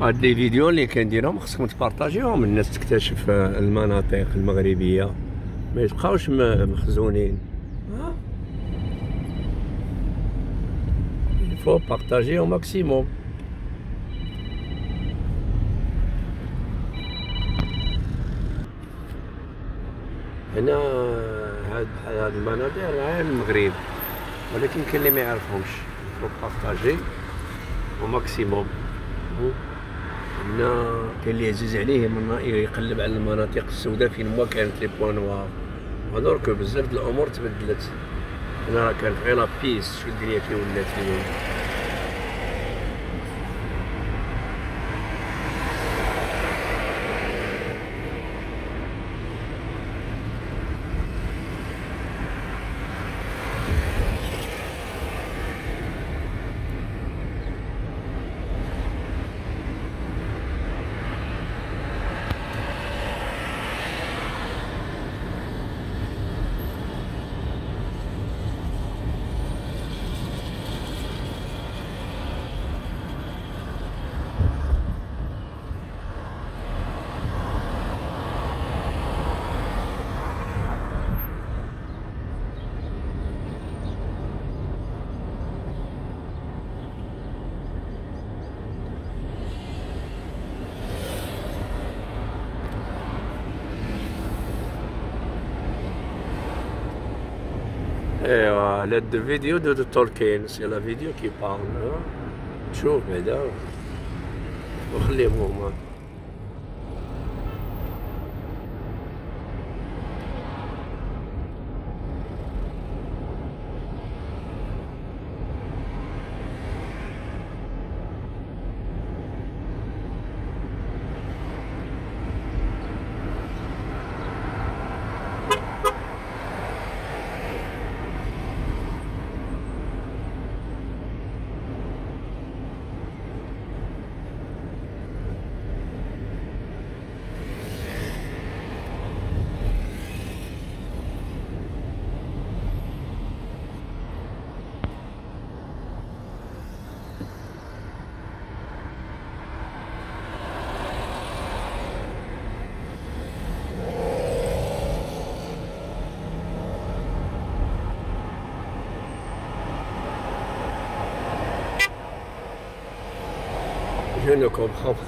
هاد les vidéos اللي كنديرهم خصكم تبارطاجيوهم الناس تكتشف المناطق المغربية ما يبقاوش مخزونين. vous partagez au maximum هنا هاد هاد المناظر راه المغرب ولكن كاين اللي ما يعرفهمش. vous partagez maximum هنا كاين اللي عزيز عليه من يقلب على المناطق السوداء فين ما كانت les points noirs ودرك بزاف د الأمور تبدلت. هنا راه كانت غير لابيس شو الدنيا كي ولات اليوم ايوا لا دو فيديو دو تولكين سي لا فيديو كي بارل شوف بعدا وخليهم هما mieux le comprendre.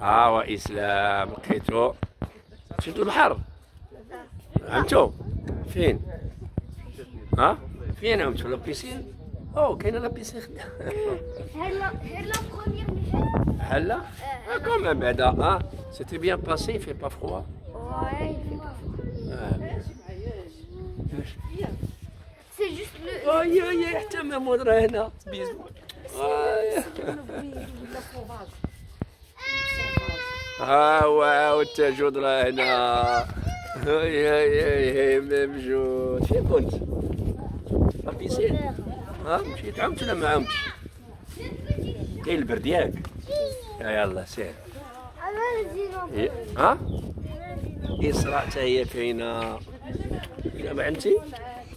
ها هو اسلام لقيتو شفتوا البحر؟ عمتو فين؟ ها؟ فين عمتو لا بيسين أو كاينة لا بيسين. هلا هلا بروميير بحال لا كوم بعدا. ها سيتي بيان باسي في با فروا c'est juste le. اي اي حتى محمود راه هنا بيزو. ها هو عاود تاجود راه هنا هاي هاي هاي هاي ممجود فين كنت؟ لا بيسين ها مشيت عمت ولا ما عمتش؟ كاين البرد ياك؟ يا يلا سير إيه، ها؟ إسراء حتى هي كاينة دابا عندتي؟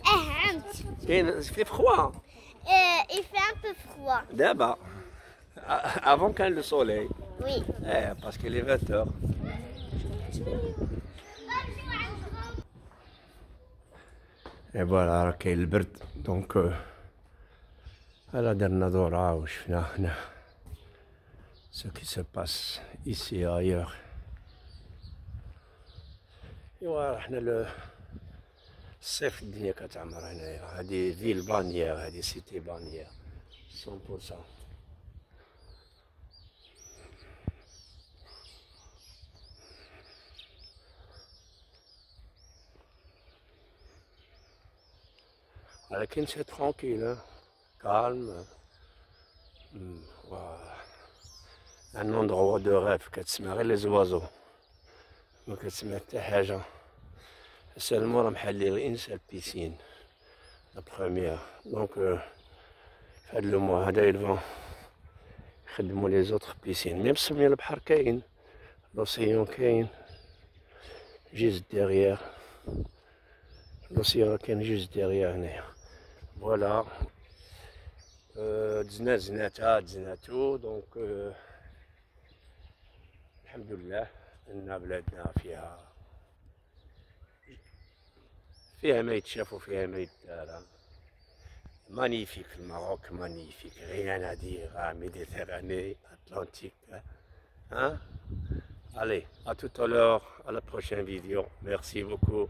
Eh, عمت. كاين في فخوا un peu froid. دابا افون كان لو سولي Oui. ايه باسكو لي 20 heures اي فوالا راه كاين البرد دونك هلا درنا دورة وشفنا هنا سو كي سو باس ايسي ايور ايوا حنا ل الصيف الدنيا كتعمر هنايا هادي فيل بانيير هادي سيتي بانيير 100% ولكن سي ترونكيل كالم ان اندروا دو ريف كتسمع غير لي زوازو ما كتسمع حتى حاجة سالمو راه محلين الانسان البيسين لا بروميير دونك في هاد لو موا هذا يلفون يخدمو لي زوطخ بيسين ميم سمي البحر كاين لوسيون كاين جيست ديغيير لوسيون كاين جوست ديغيير هنايا فوالا أه، دزنا زناتها دزناتو دونك أه، الحمد لله ان بلادنا فيها فيها ما يتشاف وفيها ما يدار مانيفيك الماروك مانيفيك rien à dire à Méditerranée, Atlantique. Hein? Allez, à tout à l'heure, à la prochaine vidéo. Merci beaucoup.